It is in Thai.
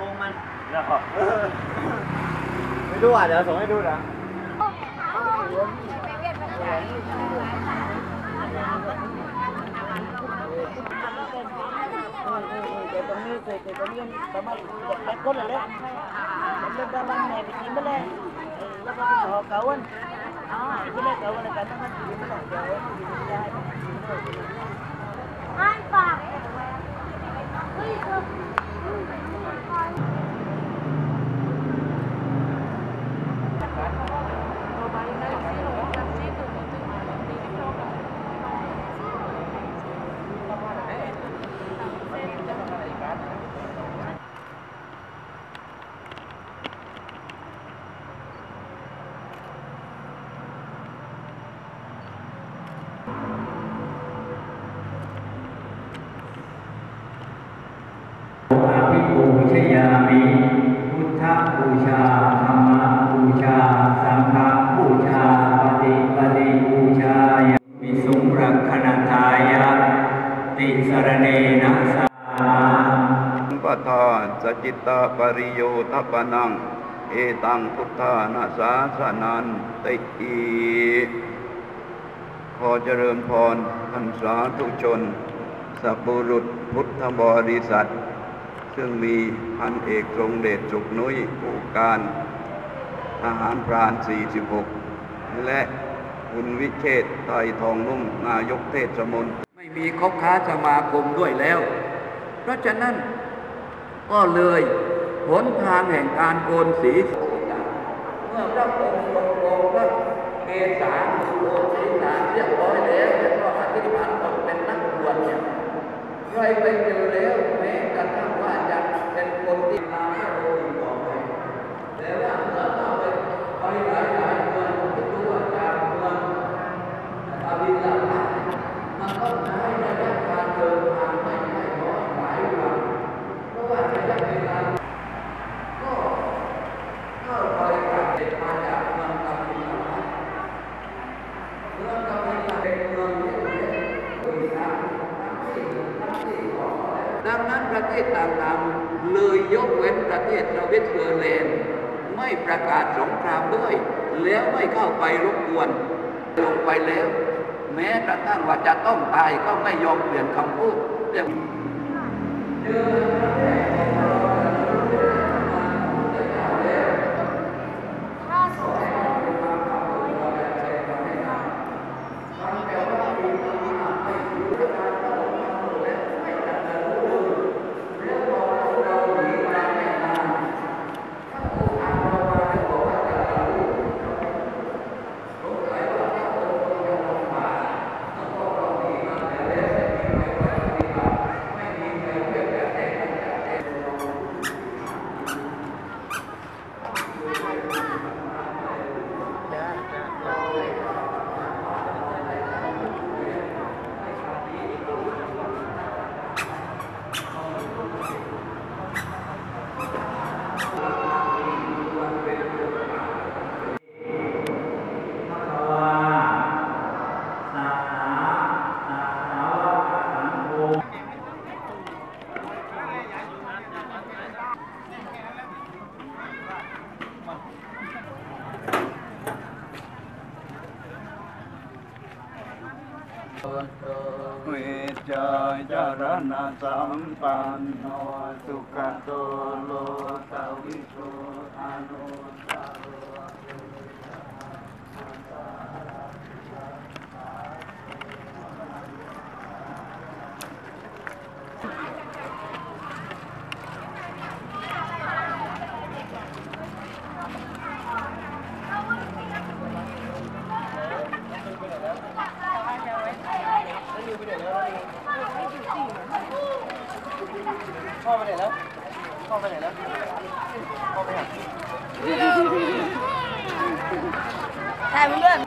โกงมันแล้วไม่ดูอะเดี๋ยวส่งให้ดูนะตรงนี้เสร็จตรงนี้สามารถแพ็ก้นเลยผเนด้านล่างแม่ไปกินไปเลยแล้วก็ไปขอเกาวันอ่านอะไรกันนั่นก็ก่ไเกาวันกินไม่ด้บ้านา จิตตปริโยทปนัง เอตังพุทธานาสาสนันติอีขอเจริญพรท่านสาธุชน สัพบุรุษพุทธบริษัท ซึ่งมีพันเอกทรงเดชสุขนุยผู้การทหารพราน 46 และคุณวิเชษไตรทองนุ่มนายกเทศมนตรีไม่มีคบค้าสมาคมด้วยแล้ว เพราะฉะนั้น ก็เลยหนทางแห่งการโกนสีเมื่อพระองค์ทรงโกนพระเกศาโกนศีรษะเรียบร้อยแล้วแล้วก็อธิษฐานตนเป็นนักบวชเนี่ยใครไปเจอแล้วแม้กระทั่งว่าจะเป็นคนที่ลาไม่โดนต่อไปแต่ว่าเมื่อเข้าไปไปหลายหลายๆเมืองที่รู้ว่าจากเมืองอาบิลามันต้องใช้ระยะการเดินทางไม่ใช่น้อยหลายวันเพราะว่าระยะเวลา ก็เข้าไปกับเด็กมาจากเมืองกาบิลาเมืองกาบิลาเป็นเมืองเล็กๆมีน้ำน้ำที่น้ำที่ของดังนั้นประเท ศต่างๆ เลยยกเว้นประเทศสวิตเซอร์แลนด์ไม่ประกาศสงครามด้วย แล้วไม่เข้าไปรบกวน ลงไปแล้ว แม้กระทั่งว่าจะต้องตายก็ไม่ยอมเปลี่ยนคำพูดเรื่อง เวจายจารณะสัมปันโนสุขโตโลตวิโชอนุตตร พ่อไปไหนแล้ว พ่อ ไปไหนแล้วพ่อไปหาถ่ายเพื่อน